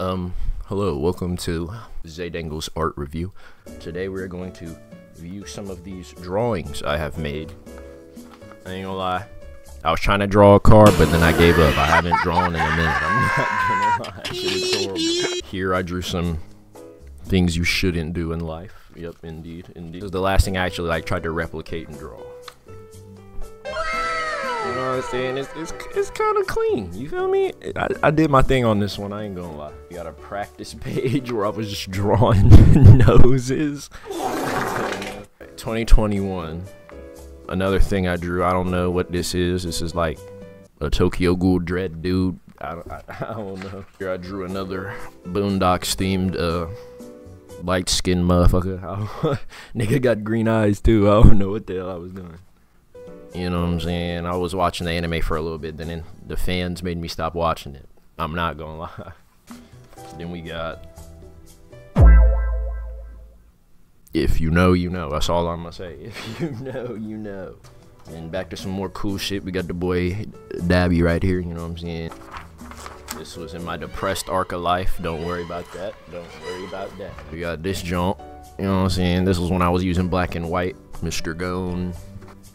Um, hello, welcome to Zaydangle's art review. Today we're going to view some of these drawings I have made. I ain't gonna lie, I was trying to draw a car, but then I gave up. I haven't drawn in a minute. I'm not gonna lie. Shit is horrible. Here I drew some things you shouldn't do in life. Yep, indeed, indeed. This is the last thing I actually like tried to replicate and draw. You know what I'm saying? It's, it's, it's kind of clean. You feel me? I, I did my thing on this one. I ain't gonna lie. We got a practice page where I was just drawing noses. 2021. Another thing I drew. I don't know what this is. This is like a Tokyo Ghoul Dread dude. I don't, I, I don't know. Here I drew another Boondocks themed uh light skinned motherfucker. Nigga got green eyes too. I don't know what the hell I was doing. You know what I'm saying? I was watching the anime for a little bit, then the fans made me stop watching it. I'm not gonna lie. then we got. If you know, you know. That's all I'm gonna say. If you know, you know. And back to some more cool shit. We got the boy Dabi right here. You know what I'm saying? This was in my depressed arc of life. Don't worry about that. Don't worry about that. We got this jump. You know what I'm saying? This was when I was using black and white. Mr. Gon.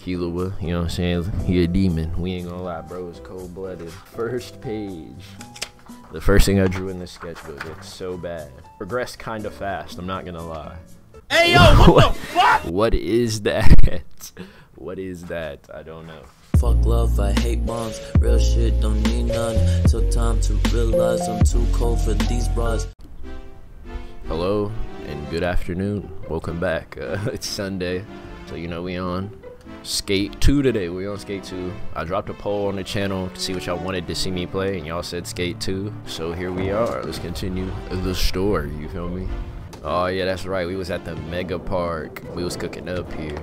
Killua, you know what I'm saying? He a demon. We ain't gonna lie, bro. It's cold blooded. First page. The first thing I drew in this sketchbook. It's so bad. Progressed kind of fast. I'm not gonna lie. Hey yo, what the fuck? What is that? What is that? I don't know. Fuck love, I hate bombs. Real shit, don't need none. Took time to realize I'm too cold for these bras. Hello and good afternoon. Welcome back. Uh, it's Sunday, so you know we on Skate 2 today. We on Skate 2. I dropped a poll on the channel to see what y'all wanted to see me play, and y'all said Skate 2. So here we are. Let's continue the story. You feel me? Oh yeah, that's right. We was at the Mega Park. We was cooking up here.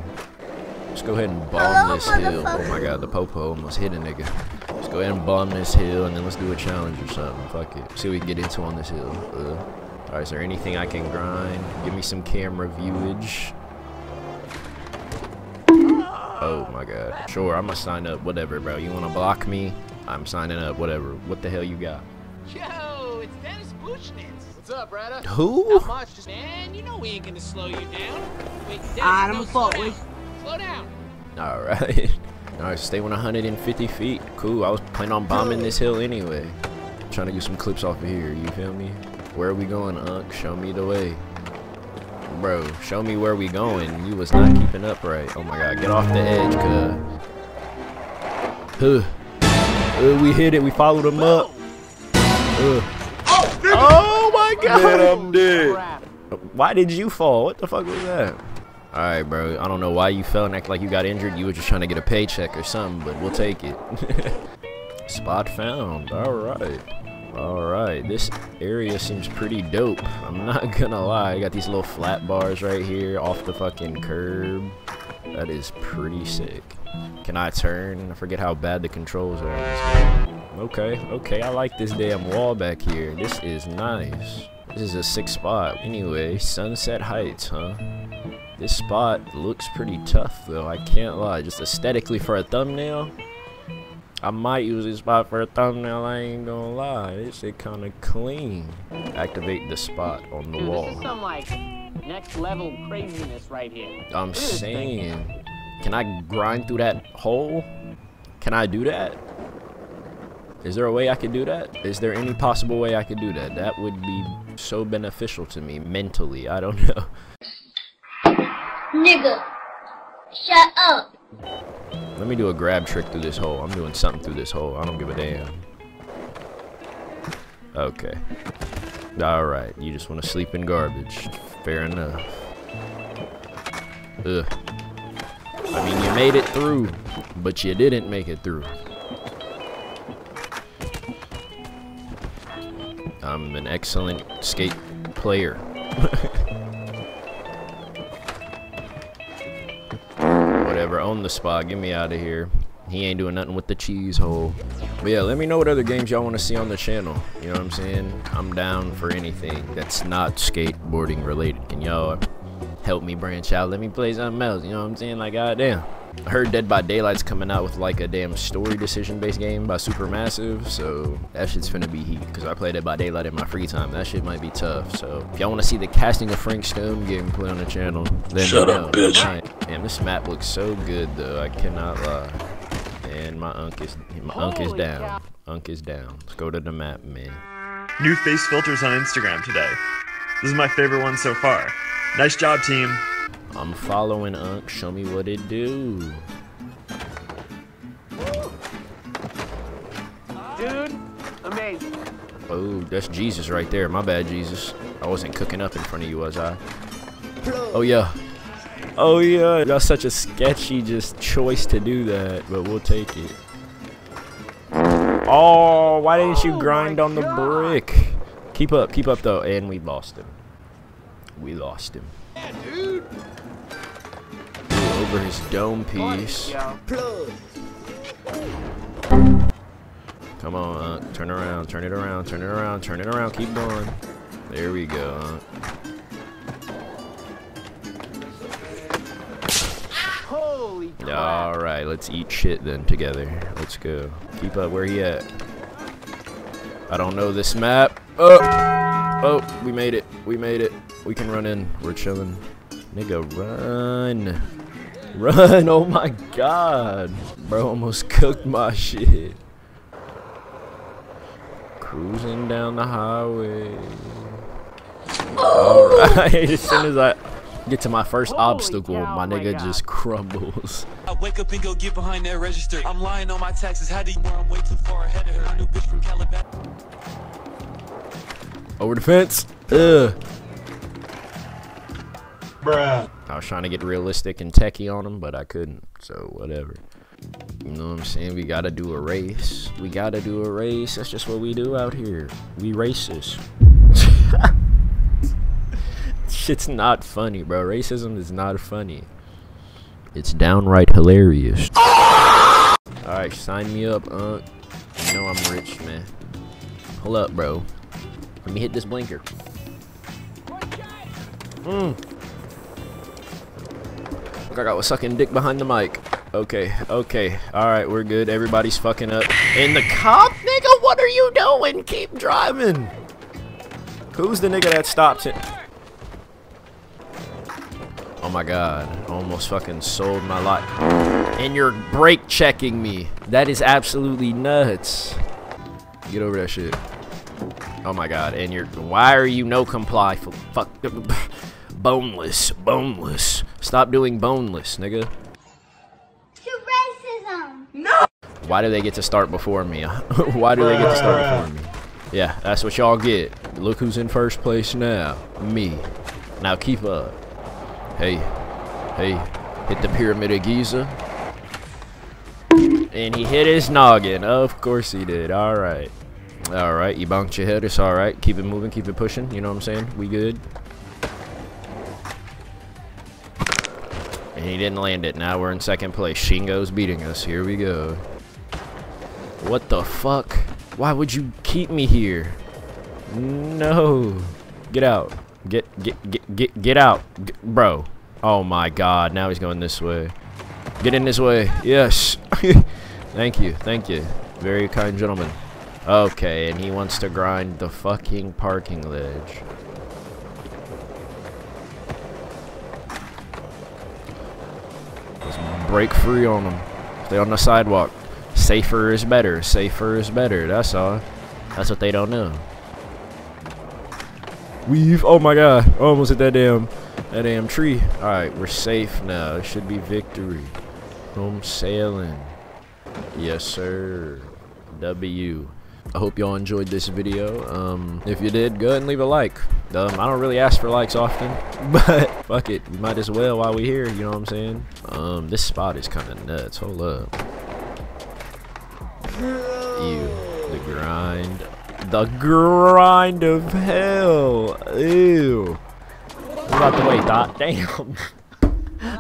Let's go ahead and bomb this hill. Oh my god, the popo almost hit a nigga. Let's go ahead and bomb this hill, and then let's do a challenge or something. Fuck it. See what we can get into on this hill. Uh, Alright, is there anything I can grind? Give me some camera viewage. Oh my god. Sure, I'm gonna sign up. Whatever, bro. You wanna block me? I'm signing up. Whatever. What the hell you got? Yo, up, Brada? Who? Not much, just man. You know we ain't gonna slow you down. Wait, Dennis, Ah, I'm no, a slow fault, down. Slow down. Alright. Alright, stay 150 feet. Cool. I was planning on bombing this hill anyway. trying to get some clips off of here. You feel me? Where are we going, Unc? Show me the way. Bro, show me where we going. You was not keeping up right. Oh my god, get off the edge, cuz. Huh. Uh, we hit it. We followed him up. Uh. My god. I'm dead. Why did you fall? What the fuck was that? Alright, bro. I don't know why you fell and act like you got injured. You were just trying to get a paycheck or something, but we'll take it. Spot found. Alright. Alright. This area seems pretty dope. I'm not gonna lie. I got these little flat bars right here off the fucking curb. That is pretty sick. Can I turn? I forget how bad the controls are. in this game. Okay, okay. I like this damn wall back here. This is nice. This is a sick spot. Anyway, Sunset Heights, huh? This spot looks pretty tough though, I can't lie. Just aesthetically for a thumbnail, I might use this spot for a thumbnail, I ain't gonna lie. This shit kinda clean. Activate the spot on the Dude, wall. this is some like next level craziness right here. I'm this thing. saying, can I grind through that hole? Can I do that? Is there a way I could do that? Is there any possible way I could do that? That would be so beneficial to me mentally. I don't know. Nigga, shut up. Let me do a grab trick through this hole. I'm doing something through this hole. I don't give a damn. Okay. Alright, you just want to sleep in garbage. Fair enough. Ugh. I mean, you made it through, but you didn't make it through. I'm an excellent skate player. whatever. Own the spot. Get me out of here. He ain't doing nothing with the cheese hole. But yeah, let me know what other games y'all want to see on the channel. You know what I'm saying? I'm down for anything that's not skateboarding related. Can y'all help me branch out? Let me play something else. You know what I'm saying? Like, goddamn. I heard Dead by Daylight's coming out with like a damn story decision based game by Supermassive, so that shit's finna be heat. Cause I play Dead by Daylight in my free time. That shit might be tough. So if y'all wanna see the casting of Frank Stone gameplay on the channel, then Shut let me up, know. bitch. Alright. Damn, this map looks so good though. I cannot lie. And my unk is my unk is down. cow. Unk is down. Let's go to the map, man. New face filters on Instagram today. This is my favorite one so far. Nice job, team. I'm following Unk. Show me what it do. Dude, amazing. Oh, that's Jesus right there. My bad, Jesus. I wasn't cooking up in front of you, was I? Oh yeah. Oh yeah. That's such a sketchy just choice to do that, but we'll take it. Oh, why didn't you Oh grind on the brick? Keep up, keep up though, and we lost him. We lost him. Ooh, Over his dome piece. Come on. Turn around, turn it around, turn it around, turn it around. Keep going. There we go. Holy. All right, let's eat shit then together. Let's go. Keep up. Where he at? I don't know this map. Oh, oh, we made it. We made it. We can run in. We're chilling. Nigga, run. Run. Oh my god. Bro almost cooked my shit. Cruising down the highway. Alright, as soon as I get to my first Holy obstacle, cow, my oh my nigga just crumbles. I wake up and go get behind that register. I'm lying on my taxes. How do you where I'm way too far ahead of her? I knew bitch from Calabasas. Over the fence. Ugh. Bruh. I was trying to get realistic and techie on him, but I couldn't. So whatever. You know what I'm saying? We gotta do a race. We gotta do a race. That's just what we do out here. We racist. Shit's not funny, bro. Racism is not funny. It's downright hilarious. Alright, sign me up, Unc. You know I'm rich, man. Hold up, bro. Let me hit this blinker. Mm. I was sucking dick behind the mic. Okay, okay. Alright, we're good. Everybody's fucking up. And the cop? Nigga, what are you doing? Keep driving. Who's the nigga that stopped it? Oh my god. Almost fucking sold my life. And you're brake checking me. That is absolutely nuts. Get over that shit. Oh my god. And you're. Why are you no comply? Fuck. Boneless. Boneless. Stop doing boneless, nigga. To racism. No! Why do they get to start before me? Why do they get to start before me? Yeah, that's what y'all get. Look who's in first place now. Me. Now keep up. Hey. Hey. Hit the Pyramid of Giza. And he hit his noggin. Of course he did. Alright. Alright, you bonked your head. It's alright. Keep it moving. Keep it pushing. You know what I'm saying? We good. And he didn't land it. Now we're in second place. Shingo's beating us. Here we go. What the fuck? Why would you keep me here? No. Get out. Get get get get get out. G- bro. Oh my god. Now he's going this way. Get in this way. Yes. thank you. Thank you. Very kind gentleman. Okay, and he wants to grind the fucking parking ledge. Break free on them. Stay on the sidewalk. Safer is better. Safer is better. That's all. That's what they don't know. Weave. Oh my god. Almost hit that damn that damn tree. Alright, we're safe now. It should be victory. Home sailing. Yes, sir. W. I hope y'all enjoyed this video. Um, if you did, go ahead and leave a like. Um, I don't really ask for likes often, but fuck it, we might as well while we're here. You know what I'm saying? Um, this spot is kind of nuts. Hold up. Ew, the grind, the grind of hell. Ew. What about the way, Dot? Damn.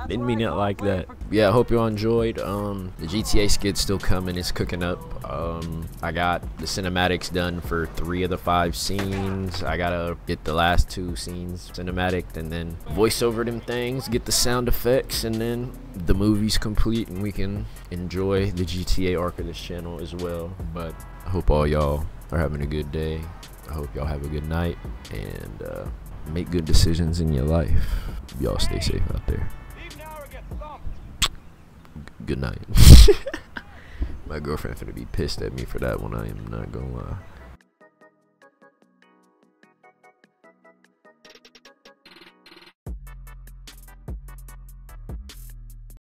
Didn't mean it like that. Yeah, I hope you all enjoyed. Um, the GTA skid's still coming. It's cooking up. Um, I got the cinematics done for three of the five scenes. I gotta get the last two scenes cinematic and then voice over them things, get the sound effects, and then the movie's complete and we can enjoy the GTA arc of this channel as well. But I hope all y'all are having a good day. I hope y'all have a good night and uh, make good decisions in your life. Y'all stay safe out there. Good night. My girlfriend finna be pissed at me for that one. I am not gonna lie.